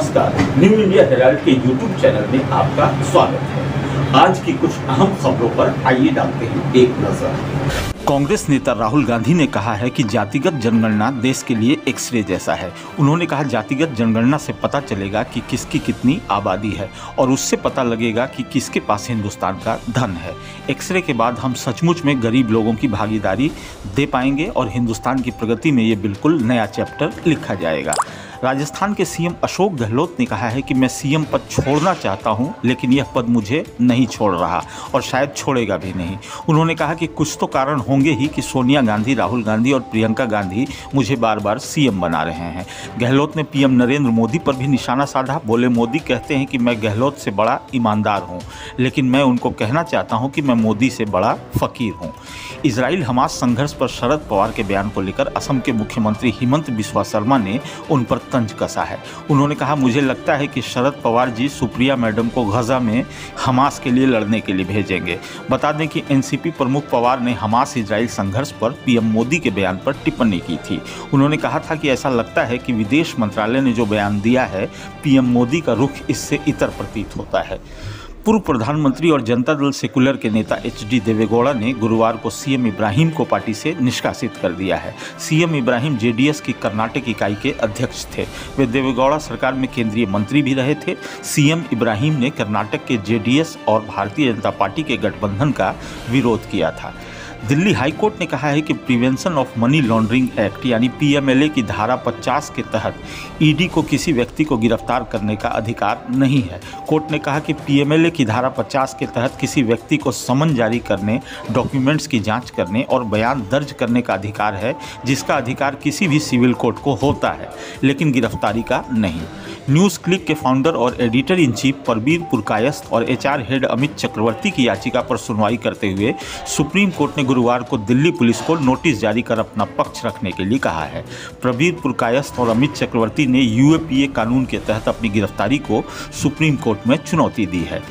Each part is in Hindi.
नमस्कार न्यू इंडिया हेराल्ड के यूट्यूब चैनल में आपका स्वागत है। आज की कुछ अहम खबरों पर आइए डालते हैं एक नज़र। कांग्रेस नेता राहुल गांधी ने कहा है कि जातिगत जनगणना देश के लिए एक्सरे जैसा है। उन्होंने कहा, जातिगत जनगणना से पता चलेगा कि किसकी कितनी आबादी है और उससे पता लगेगा कि किसके पास हिंदुस्तान का धन है। एक्सरे के बाद हम सचमुच में गरीब लोगों की भागीदारी दे पाएँगे और हिंदुस्तान की प्रगति में ये बिल्कुल नया चैप्टर लिखा जाएगा। राजस्थान के सीएम अशोक गहलोत ने कहा है कि मैं सीएम पद छोड़ना चाहता हूँ, लेकिन यह पद मुझे नहीं छोड़ रहा और शायद छोड़ेगा भी नहीं। उन्होंने कहा कि कुछ तो कारण होंगे ही कि सोनिया गांधी, राहुल गांधी और प्रियंका गांधी मुझे बार बार सीएम बना रहे हैं। गहलोत ने पीएम नरेंद्र मोदी पर भी निशाना साधा। बोले, मोदी कहते हैं कि मैं गहलोत से बड़ा ईमानदार हूँ, लेकिन मैं उनको कहना चाहता हूँ कि मैं मोदी से बड़ा फकीर हूँ। इसराइल हमास संघर्ष पर शरद पवार के बयान को लेकर असम के मुख्यमंत्री हेमंत बिस्वा शर्मा ने उन पर तंज कसा है। उन्होंने कहा, मुझे लगता है कि शरद पवार जी सुप्रिया मैडम को गजा में हमास के लिए लड़ने के लिए भेजेंगे। बता दें कि एनसीपी प्रमुख पवार ने हमास इसराइल संघर्ष पर पीएम मोदी के बयान पर टिप्पणी की थी। उन्होंने कहा था कि ऐसा लगता है कि विदेश मंत्रालय ने जो बयान दिया है, पीएम मोदी का रुख इससे इतर प्रतीत होता है। पूर्व प्रधानमंत्री और जनता दल सेकुलर के नेता एच डी देवेगौड़ा ने गुरुवार को सीएम इब्राहिम को पार्टी से निष्कासित कर दिया है। सीएम इब्राहिम जेडीएस की कर्नाटक इकाई के अध्यक्ष थे। वे देवेगौड़ा सरकार में केंद्रीय मंत्री भी रहे थे। सीएम इब्राहिम ने कर्नाटक के जेडीएस और भारतीय जनता पार्टी के गठबंधन का विरोध किया था। दिल्ली हाईकोर्ट ने कहा है कि prevention of money laundering act, यानी पीएमएलए की धारा 50 के तहत ईडी को किसी व्यक्ति को गिरफ़्तार करने का अधिकार नहीं है। कोर्ट ने कहा कि पीएमएलए की धारा 50 के तहत किसी व्यक्ति को समन जारी करने, डॉक्यूमेंट्स की जाँच करने और बयान दर्ज करने का अधिकार है, जिसका अधिकार किसी भी सिविल कोर्ट को होता है, लेकिन गिरफ्तारी का नहीं। न्यूज़ क्लिक के फाउंडर और editor in chief Prabir Purkayastha और एचआर हेड अमित चक्रवर्ती की याचिका पर सुनवाई करते हुए सुप्रीम कोर्ट ने गुरुवार को दिल्ली पुलिस को नोटिस जारी कर अपना पक्ष रखने के लिए कहा है। प्रवीर पुरकायस्त और अमित चक्रवर्ती ने यूएपीए कानून के तहत अपनी गिरफ्तारी को सुप्रीम कोर्ट में चुनौती दी है।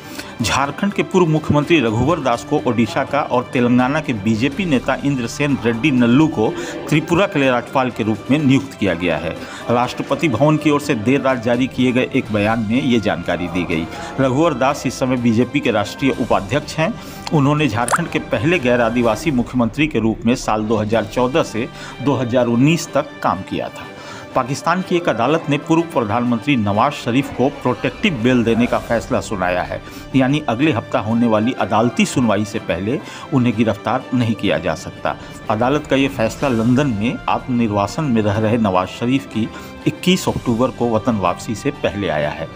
झारखंड के पूर्व मुख्यमंत्री रघुवर दास को ओडिशा का और तेलंगाना के बीजेपी नेता इंद्रसेन रेड्डी नल्लू को त्रिपुरा के लिए राज्यपाल के रूप में नियुक्त किया गया है। राष्ट्रपति भवन की ओर से देर रात जारी किए गए एक बयान में ये जानकारी दी गई। रघुवर दास इस समय बीजेपी के राष्ट्रीय उपाध्यक्ष हैं। उन्होंने झारखंड के पहले गैर आदिवासी मुख्यमंत्री के रूप में साल 2014 से 2019 तक काम किया था। पाकिस्तान की एक अदालत ने पूर्व प्रधानमंत्री नवाज़ शरीफ को प्रोटेक्टिव बेल देने का फैसला सुनाया है। यानी अगले हफ़्ता होने वाली अदालती सुनवाई से पहले उन्हें गिरफ़्तार नहीं किया जा सकता। अदालत का ये फैसला लंदन में आत्मनिर्वासन में रह रहे नवाज़ शरीफ की 21 अक्टूबर को वतन वापसी से पहले आया है।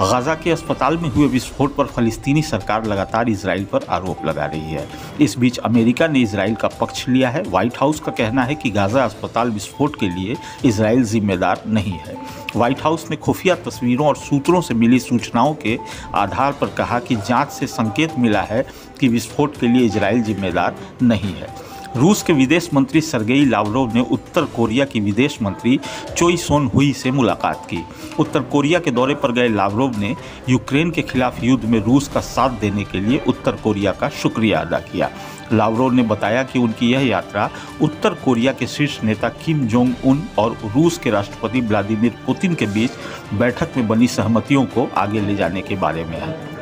गजा के अस्पताल में हुए विस्फोट पर फलस्तीनी सरकार लगातार इसराइल पर आरोप लगा रही है। इस बीच अमेरिका ने इसराइल का पक्ष लिया है। व्हाइट हाउस का कहना है कि गाजा अस्पताल विस्फोट के लिए इसराइल जिम्मेदार नहीं है। व्हाइट हाउस ने खुफिया तस्वीरों और सूत्रों से मिली सूचनाओं के आधार पर कहा कि जाँच से संकेत मिला है कि विस्फोट के लिए इसराइल जिम्मेदार नहीं है। रूस के विदेश मंत्री सरगेई लावरोव ने उत्तर कोरिया की विदेश मंत्री चोई सोन हुई से मुलाकात की। उत्तर कोरिया के दौरे पर गए लावरोव ने यूक्रेन के खिलाफ युद्ध में रूस का साथ देने के लिए उत्तर कोरिया का शुक्रिया अदा किया। लावरोव ने बताया कि उनकी यह यात्रा उत्तर कोरिया के शीर्ष नेता किम जोंग उन और रूस के राष्ट्रपति व्लादिमीर पुतिन के बीच बैठक में बनी सहमतियों को आगे ले जाने के बारे में है।